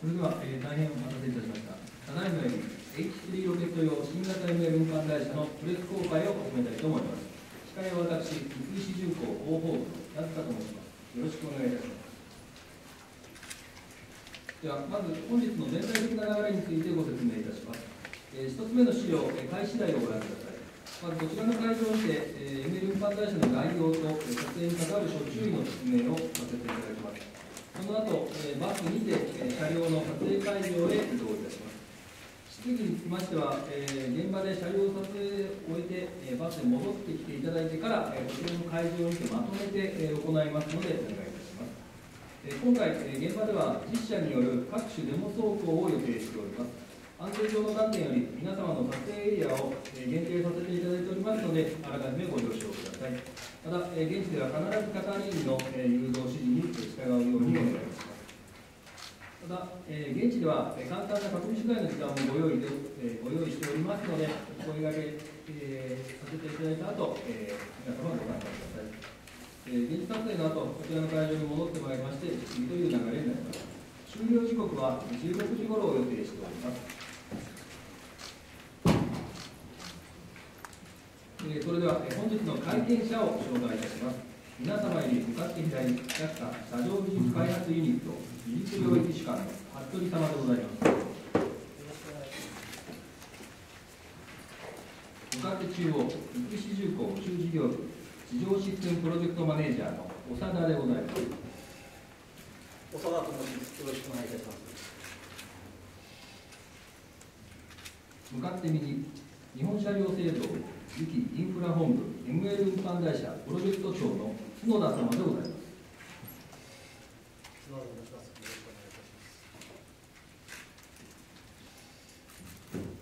それでは、えー、大変お待たせいたしました。ただいまより H3 ロケット用新型 ML 運搬会社のプレス公開を始めたいと思います。司会は私、三菱重工広報部の安田と申します。よろしくお願いいたします。では、まず本日の全体的な流れについてご説明いたします。えー、一つ目の資料、えー、開始台をご覧ください。まずこちらの会場にて、えー、ML 運搬会社の概要と、え、撮影に関わる諸注意の説明をさせていただきます。その後、え、バス2で、え、車両の撮影会場へ移動いたします。質疑につきましては、え、現場で車両撮影を終えて、え、バスに戻ってきていただいてから、え、こちらの会場にてまとめて、え、行いますので、お願いいたします。え、今回、え、現場では実車による各種デモ走行を予定しております。安全上の観点より皆様の撮影エリアを限定させていただいておりますので、あらかじめご了承ください。また、現地では必ず係員の誘導指示に従うようにお願いします。また、現地では簡単な確認取材の時間もご用意でご用意しておりますので、お声がけ、させていただいた後、え、皆様ご参加ください。え、現地撮影の後、こちらの会場に戻ってまいりまして、次という流れになります。終了時刻は16時頃を予定しております。えー、それでは、えー、本日の会見者を紹介いたします。皆様より向かって左、JAXA 車上技術開発ユニット技術領域主幹の服部様でございます。向かって中央、三菱重工宇宙事業部地上システムプロジェクトマネージャーの長田でございます。長田と申します。よろしくお願いいたします。向かって右、日本車両製造次期インフラ本部 ML 運搬会社プロジェクト長の角田様でございます。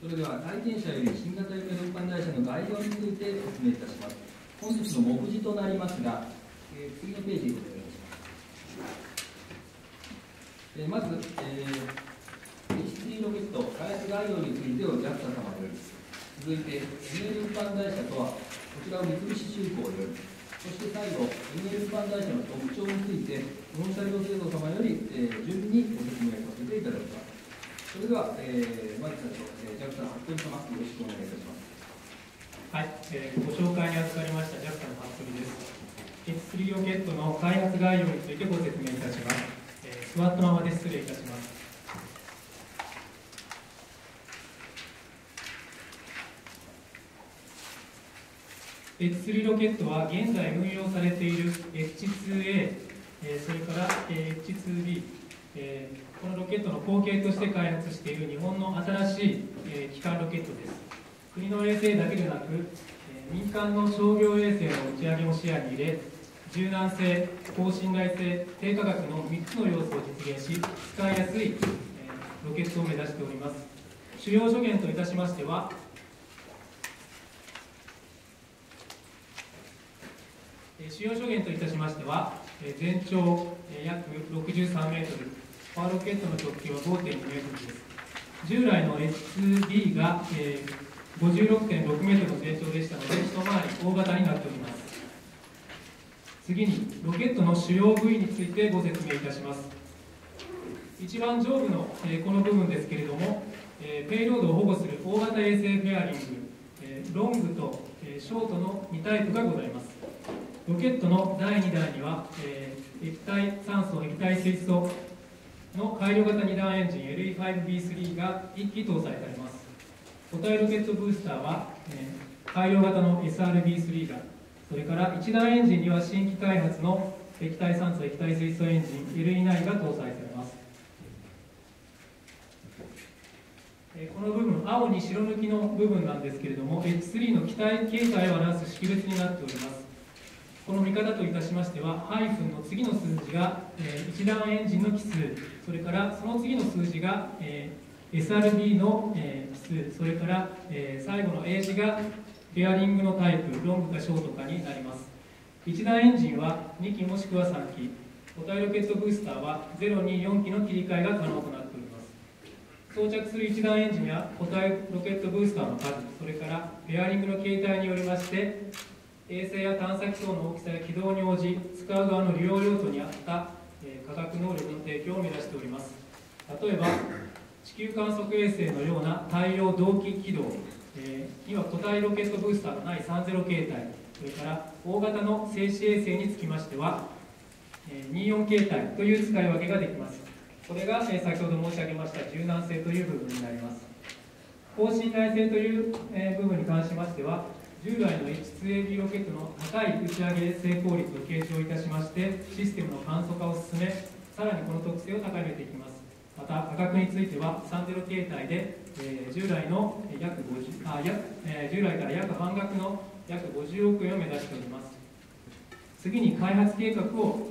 それでは体験者より新型 ML 運搬会社の概要について説明いたします。本日の目次となりますが、えー、次のページお願いします。えー、まず、えー、H3 ロケット開発概要についてを JAXA 様より続いて ML 運搬会社とはこちらを三菱重工よりそして最後 ML 運搬会社の特徴について日本車両製造様より、えー、順にご説明させていただきます。それでは、えー、まず最初、えー、JAXA の服部様よろしくお願いいたします。はい、えー、ご紹介に預かりました JAXA の服部です。H3 ロケットの開発概要についてご説明いたします、えー、座ったままで失礼いたします。H3 ロケットは現在運用されている H2A、えそれから H2B、えこのロケットの後継として開発している日本の新しい、え基幹ロケットです。国の衛星だけでなく、え民間の商業衛星の打ち上げも視野に入れ、柔軟性、高信頼性、低価格の3つの要素を実現し、使いやすい、えロケットを目指しております。主要助言といたしましては、主要証言といたしましては、全長約63メートル、パワーロケットの直径は5.2メートルです。従来の S2B が、え56.6メートルの全長でしたので、一回り大型になっております。次に、ロケットの主要部位についてご説明いたします。一番上部の、えこの部分ですけれども、えペイロードを保護する大型衛星フェアリング、えロングと、えショートの2タイプがございます。ロケットの第2弾には、えー、液体酸素液体水素の改良型2段エンジン LE5B3 が1機搭載されます固体ロケットブースターは、えー、改良型の SRB3 がそれから1段エンジンには新規開発の液体酸素液体水素エンジン LE9 が搭載されますこの部分、青に白抜きの部分なんですけれども、H3 の機体形態を表す識別になっております。この見方といたしましては、ハイフンの次の数字が、えー、一段エンジンの奇数、それからその次の数字が、えー、SRB の、えー、奇数、それから、えー、最後の英字がベアリングのタイプ、ロングかショートかになります。一段エンジンは2機もしくは3機、固体ロケットブースターは0、2、4機の切り替えが可能となっております。装着する一段エンジンや固体ロケットブースターの数、それからベアリングの形態によりまして、衛星や探査機等の大きさや軌道に応じ使う側の利用用途に合った、え価格能力の提供を目指しております。例えば地球観測衛星のような大量同期軌道、え、今固体ロケットブースターがない30形態それから大型の静止衛星につきましては、え、24形態という使い分けができます。これが、え、先ほど申し上げました柔軟性という部分になります。高信頼性という、え、部分に関しましては従来の H2AB ロケットの高い打ち上げ成功率を継承いたしましてシステムの簡素化を進めさらにこの特性を高めていきます。また価格については30形態で、えー、従来の約50あ約、えー、従来から約半額の約50億円を目指しております。次に開発計画を、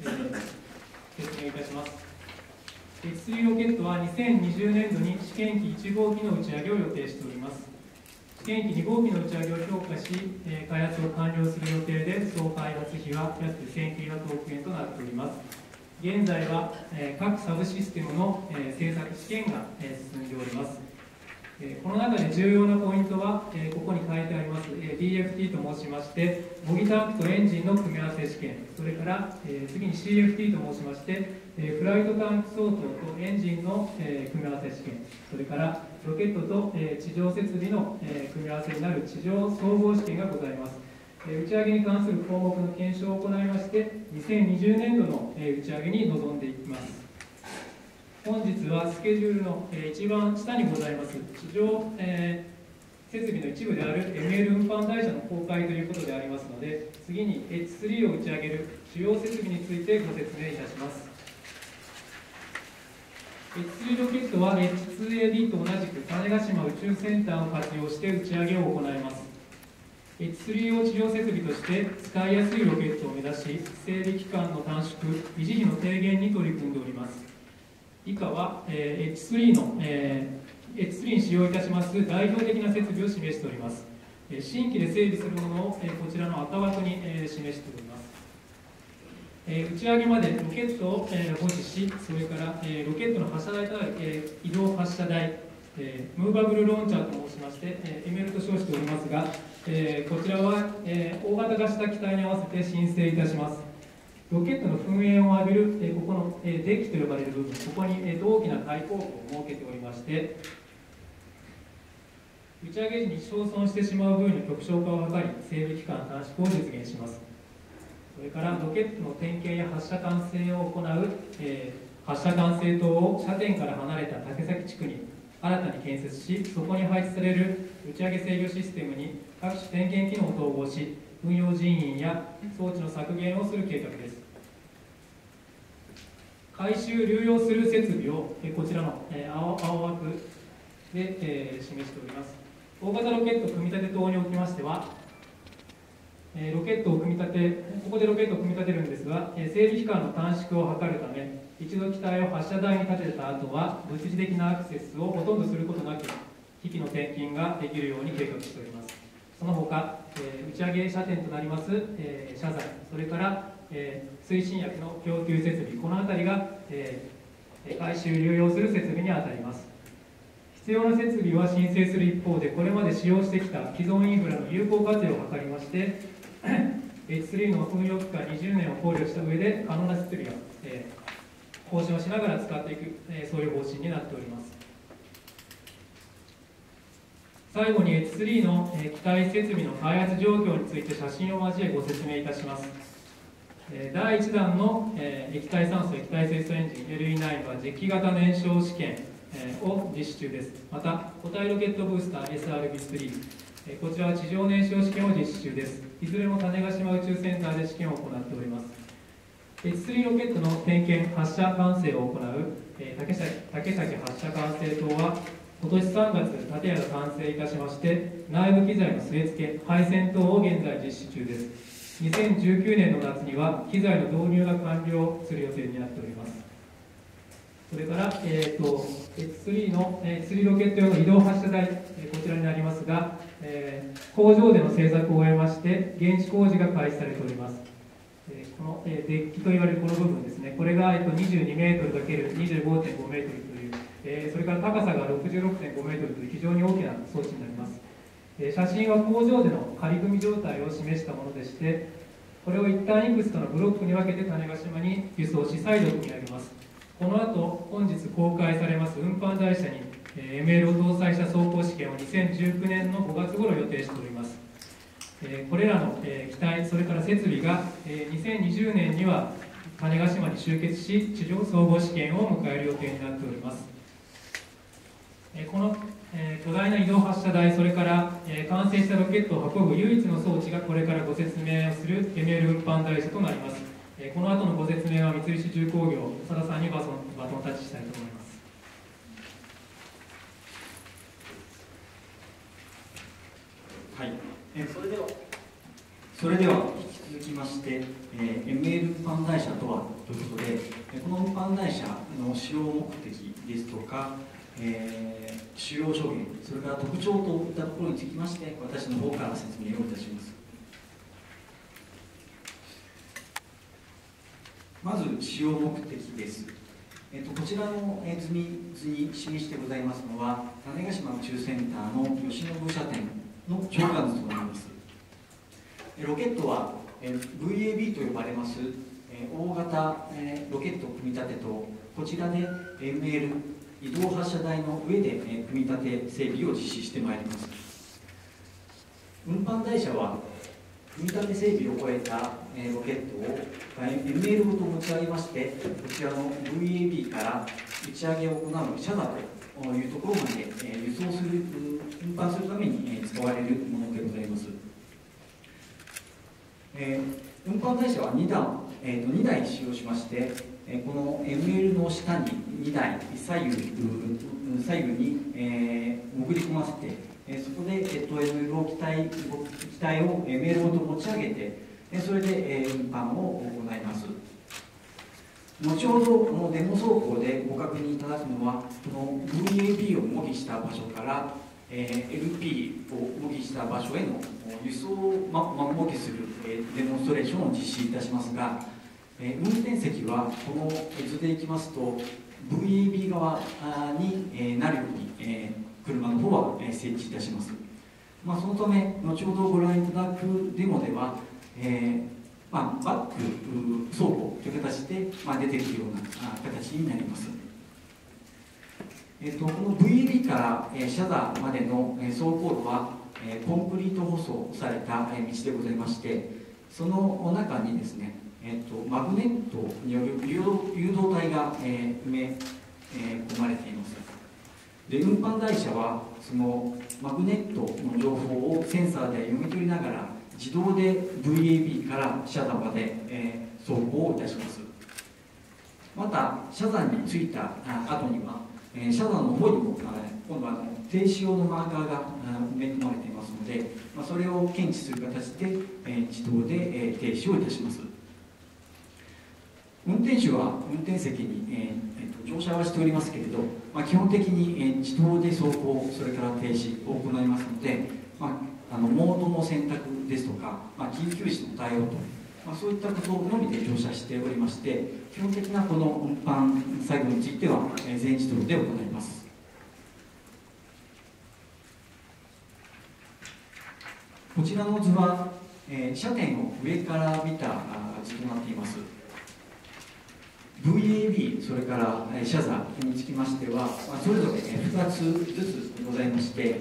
えー、説明いたします。X3 ロケットは2020年度に試験機1号機の打ち上げを予定しております。試験機2号機の打ち上げを評価し、えー、開発を完了する予定で総開発費は約1900億円となっております。現在は、えー、各サブシステムの、えー、制作試験が、えー、進んでおります。えこの中で重要なポイントは、えここに書いてあります、え DFT と申しまして模擬タンクとエンジンの組み合わせ試験それから、え次に CFT と申しまして、えフライトタンク相当とエンジンの、え組み合わせ試験それからロケットと、え地上設備の、え組み合わせになる地上総合試験がございます。打ち上げに関する項目の検証を行いまして2020年度の打ち上げに臨んでいきます。本日はスケジュールの、え、一番下にございます地上、え、設備の一部である ML 運搬台車の公開ということでありますので次に H3 を打ち上げる主要設備についてご説明いたします。H3 ロケットは H2AD と同じく種子島宇宙センターを活用して打ち上げを行います。H3 を治療設備として使いやすいロケットを目指し整備期間の短縮維持費の低減に取り組んでおります。以下は、え、H3 の、え、H3 に使用いたします代表的な設備を示しております、新規で整備するものを、え、こちらの赤枠に、え、示しております、え、打ち上げまでロケットを、え、保持しそれから、え、ロケットの発射台となる、え、移動発射台え、ムーバブルローンチャーと申しまして、えー、ML と称しておりますが、え、こちらは、え、大型化した機体に合わせて申請いたしますロケットの噴煙を浴びる、えここの、えデッキと呼ばれる部分、ここに、え大きな開口部を設けておりまして、打ち上げ時に焼損してしまう部分に極小化を図り、整備期間短縮を実現します。それからロケットの点検や発射管制を行う、え発射管制塔を射点から離れた竹崎地区に新たに建設し、そこに配置される打ち上げ制御システムに各種点検機能を統合し、運用人員や装置の削減をする計画です。回収流用する設備をこちらの青青枠で、え示しております。大型ロケット組み立て等におきましてはロケットを組み立てここでロケットを組み立てるんですが整備期間の短縮を図るため一度機体を発射台に立てた後は物理的なアクセスをほとんどすることなく機器の転勤ができるように計画しております。その他、え、打ち上げ射点となります、えー、車載それから、え、推進薬の供給設備この辺りが、え、回収流用する設備にあたります。必要な設備は申請する一方でこれまで使用してきた既存インフラの有効活用を図りまして H3 の運用期間20年を考慮した上で可能な設備を、えー、更新をしながら使っていく、えー、そういう方針になっております最後に H3 のえ機体設備の開発状況について写真を交えご説明いたします。第1弾のえ液体酸素液体清楚エンジン LE9 は実機型燃焼試験えを実施中です。また、固体ロケットブースター SRB3、こちらは地上燃焼試験を実施中です。いずれも種子島宇宙センターで試験を行っております。H3 ロケットの点検、発射管制を行う竹崎竹崎発射管制塔は今年3月建屋が完成いたしまして内部機材の据え付け配線等を現在実施中です2019年の夏には機材の導入が完了する予定になっておりますそれから、えーと、X3 の、え3ロケット用の移動発射台、こちらになりますが、えー、工場での製作を終えまして現地工事が開始されております。えこの、えデッキといわれるこの部分ですね、これが、えー、と22メートル ×25.5 メートルえ、それから高さが66.5メートルという非常に大きな装置になります、え、写真は工場での仮組み状態を示したものでしてこれを一旦いくつかのブロックに分けて種子島に輸送し再度組み上げます。この後本日公開されます運搬台車に、ML を搭載した走行試験を2019年の5月頃予定しております、これらの、機体それから設備が、2020年には種子島に集結し地上総合試験を迎える予定になっておりますこの、巨大な移動発射台、それから、完成したロケットを運ぶ唯一の装置がこれからご説明をする ML 運搬台車となります。この後のご説明は三菱重工業、長田さんにバトンタッチしたいと思います。はい、えーそれではそれでは引き続きまして、えー ML 運搬台車とはということで、この運搬台車の使用目的ですとか、えー主要諸言、それから特徴といったところにつきまして、私の方から説明をいたします。まず使用目的です。えっと、こちらの図に図に示してございますのは、種子島宇宙センターの吉信社店の長官図となります。ロケットは VAB と呼ばれます大型ロケット組み立てとこちらで ML 移動発射台の上で組み立て整備を実施してまいります。運搬台車は組み立て整備を終えたロケットを ML ごと持ち上げましてこちらの VAB から打ち上げを行う車座というところまで輸送する運搬するために使われるものでございます。えー運搬台車は2段、えー、と2台使用しまして、えこの ML の下に2台左右左右に、えー潜り込ませて、えそこで、えー、と ML を機体機体を ML ごと持ち上げて、えそれで、え運搬を行います。後ほどこのデモ走行でご確認いただくのはこの VAB を模擬した場所からえー LP を模擬した場所への輸送を、まま、模擬する、えーデモンストレーションを実施いたしますが、えー運転席はこの図でいきますと VAB 側に、えなるように、えー車の方は、え設置いたします、まあ、そのため後ほどご覧いただくデモでは、えーまあ、バックう走行という形で、まあ、出てくるような形になります。えー、とこの VAB から、えーシャザーまでの、えー走行路は、えーコンクリート舗装された、えー道でございましてその中にですね、えー、とマグネットによる誘導誘導体が、えー埋め、えー込まれています。で運搬台車はそのマグネットの情報をセンサーで読み取りながら自動で VAB からシャザーまで、えー走行をいたします。また車山に着いた後には、えー車山の方にもあ今度は停止用のマーカーが埋め込まれていますので、まあ、それを検知する形で、えー自動で、えー停止をいたします。運転手は運転席に、えー乗車はしておりますけれど、まあ、基本的に、え自動で走行それから停止を行いますので、まあ、あのモードの選択ですとか、まあ、緊急時の対応とまあ、そういったことのみで乗車しておりまして基本的なこの運搬作業についてはえー全自動で行います。こちらの図は、えー車点を上から見た図となっています。VAB それからえー車座につきましては、まあ、それぞれえー2つずつございまして、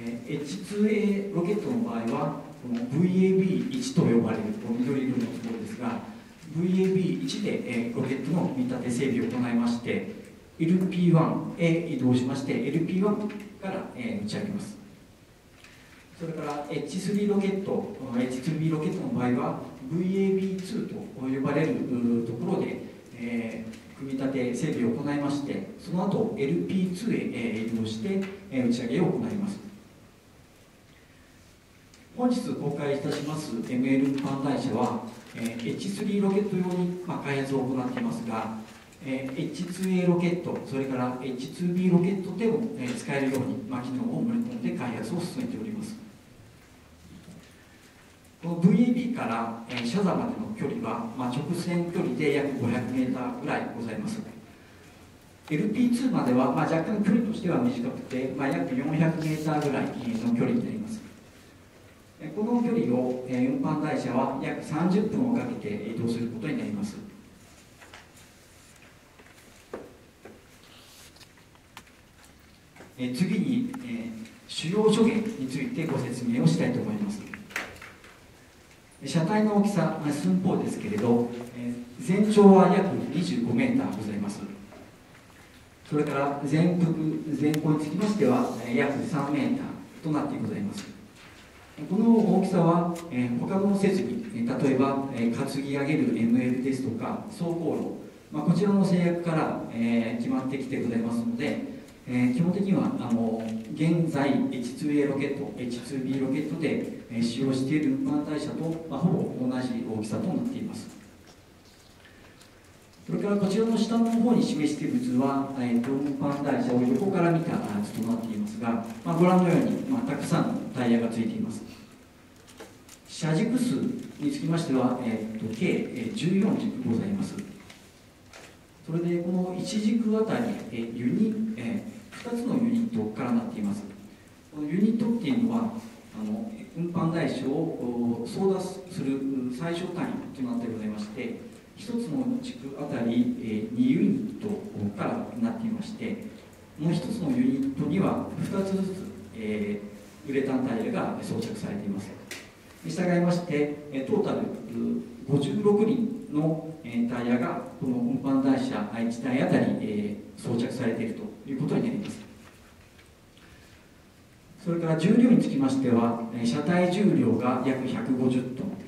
えー H2A ロケットの場合はこの VAB1 と呼ばれるこの緑色のところですが VAB1 で、えーロケットの組み立て整備を行いまして LP1 へ移動しまして LP1 から、えー打ち上げます。それから H3 ロケット H2B ロケットの場合は VAB2 と呼ばれるところで、えー組み立て整備を行いましてその後 LP2 へ、えー移動して、えー打ち上げを行います。本日公開いたします ML 運搬台車は、えー H3 ロケット用に、まあ、開発を行っていますが、えー H2A ロケットそれから H2B ロケットでも、えー使えるように、まあ、機能を盛り込んで開発を進めております。この VAB から、えーシャザまでの距離は、まあ、直線距離で約 500m ぐらいございます。LP2 までは、まあ、若干距離としては短くて、まあ、約 400m ぐらいの距離になります。この距離を運搬台車は約30分をかけて移動することになります。次に主要諸元についてご説明をしたいと思います。車体の大きさ寸法ですけれど全長は約25メーターございます。それから全幅前方につきましては約3メーターとなってございます。この大きさは、えー他の設備例えば、えー担ぎ上げる ML ですとか走行路、まあ、こちらの制約から、えー決まってきてございますので、えー基本的にはあの現在 H2A ロケット H2B ロケットで、えー使用している運搬台車と、まあ、ほぼ同じ大きさとなっています。それからこちらの下の方に示している図は、えー、運搬台車を横から見た図となっていますが、まあ、ご覧のように、まあ、たくさんのタイヤがついています。車軸数につきましては、えー、と計えー14軸ございます。それでこの1軸あたり、えーユニえー2つのユニットからなっています。このユニットっていうのはあの運搬台車を操舵する最小単位となってございまして1つの軸あたり、えー2ユニットからなっていましてもう1つのユニットには2つずつ、えーウレタンタイヤが装着されています。従いまして、トータル56輪の、タイヤがこの運搬台車1台あたり、装着されているということになります。それから重量につきましては、車体重量が約150トン。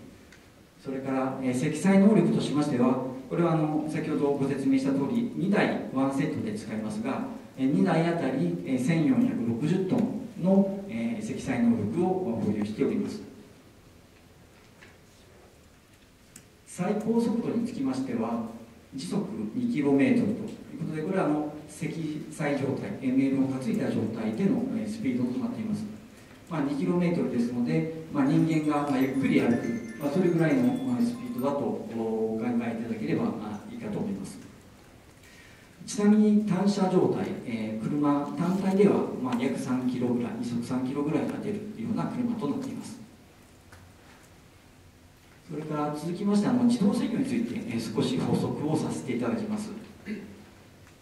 それから、積載能力としましてはこれはあの先ほどご説明した通り2台ワンセットで使いますが2台あたり1460トンの、積載能力を保有しております最高速度につきましては時速 2km ということでこれはあの積載状態 ML を担いだ状態でのえスピードとなっています、まあ、2km ですので、まあ、人間がまあゆっくり歩く、まあ、それぐらいのまスピードだとお考えいただければいいかと思いますちなみに単車状態、えー車単体では、まあ、約3キロぐらい、時速3キロぐらいが出るというような車となっています。それから続きましてあの自動制御について、えー少し補足をさせていただきます。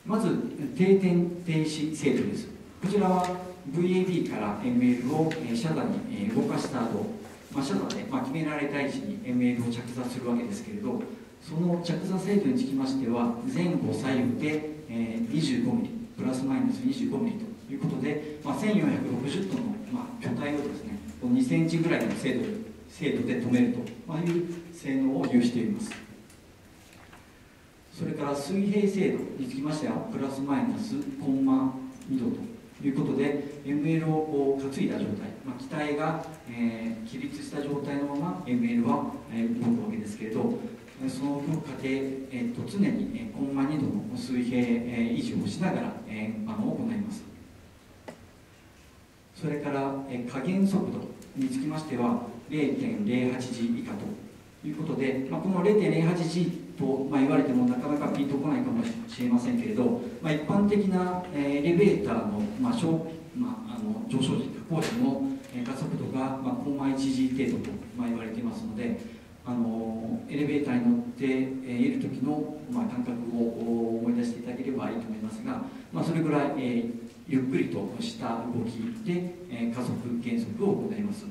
まず定点停止制度です。こちらは VAB から ML を、えー車座に、えー動かした後、まあ、車座で、まあ、決められた位置に ML を着座するわけですけれど、その着座制度につきましては前後左右で、えー25ミリプラスマイナス25ミリということで、まあ、1460トンの、まあ、巨体をですね2センチぐらいの精度で精度で止めると、まあ、いう性能を有しています。それから水平精度につきましてはプラスマイナスコンマ2度ということで ML をこう担いだ状態、まあ、機体が、えー起立した状態のまま ML は、えー動くわけですけれどその過程、えーと常に、えーコンマ2度の水平、えー維持をしながら、えー運搬を行います。それから、えー加減速度につきましては 0.08G 以下ということで、まあ、この 0.08G と、まあ、言われてもなかなかピンとこないかもしれませんけれど、まあ、一般的な、えーエレベーターの,、まあ小まあ、あの上昇時下降時の、えー加速度が、まあ、コンマ 1G 程度と、まあ、言われていますのであのエレベーターに乗って、いる時の、まあ、感覚を思い出していただければいいと思いますが、まあ、それぐらい、えーゆっくりとした動きで、えー加速減速を行います。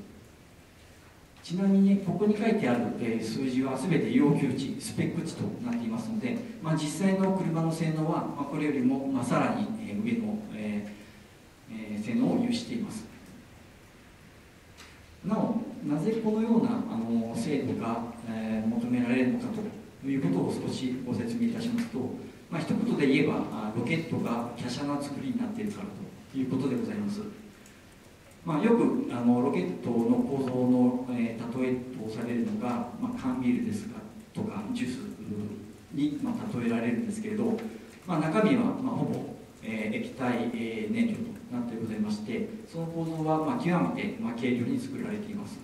ちなみにここに書いてある、えー数字は全て要求値スペック値となっていますので、まあ、実際の車の性能は、まあ、これよりも、まあ、さらに、えー上の、えーえー性能を有しています。なおなぜこのようなあの精度が、えー求められるのかということを少しご説明いたしますと、まあ、一言で言えばロケットが華奢な作りになっているからということでございます。まあ、よくあのロケットの構造の、えー例えとされるのが、まあ、缶ビールですかとかジュースに、まあ、例えられるんですけれど、まあ、中身は、まあ、ほぼ、えー液体、えー燃料となってございましてその構造は、まあ、極めて、まあ、軽量に作られています、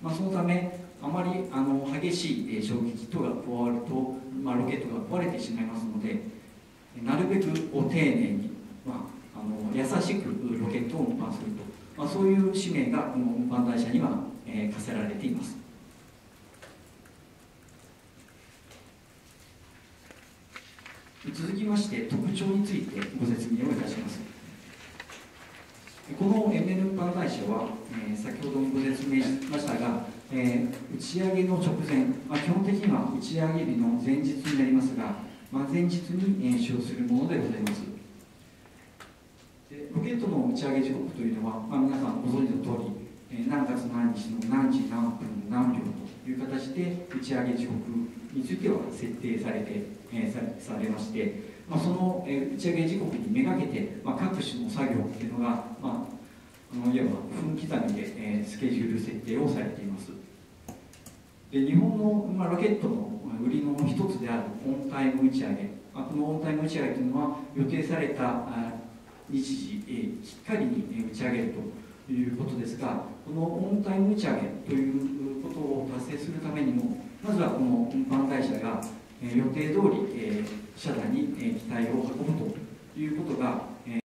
まあ、そのためあまりあの激しい、衝撃等が加わると、まあ、ロケットが壊れてしまいますのでなるべくお丁寧に、まあ、あの優しくロケットを運搬すると、まあ、そういう使命がこの運搬台車には、えー課せられています。続きまして特徴についてご説明をいたします。この ML 運搬会社は、えー先ほどもご説明しましたが、えー打ち上げの直前、まあ、基本的には打ち上げ日の前日になりますが、まあ、前日に、えー使用するものでございます。でロケットの打ち上げ時刻というのは、まあ、皆さんご存知の通り、えー何月何日の何時何分何秒という形で打ち上げ時刻については設定されて、えーされまして、まあ、その、え打ち上げ時刻にめがけて、まあ、各種の作業っていうのが、まあ、あのいわば分刻みで、えスケジュール設定をされています。で日本の、まあ、ロケットの売りの一つであるオンタイム打ち上げ、まあ、このオンタイム打ち上げというのは予定された日時、えーきっかりに打ち上げるということですがこのオンタイム打ち上げということを達成するためにもまずはこの運搬会社が、予定通り社団に機体を運ぶということが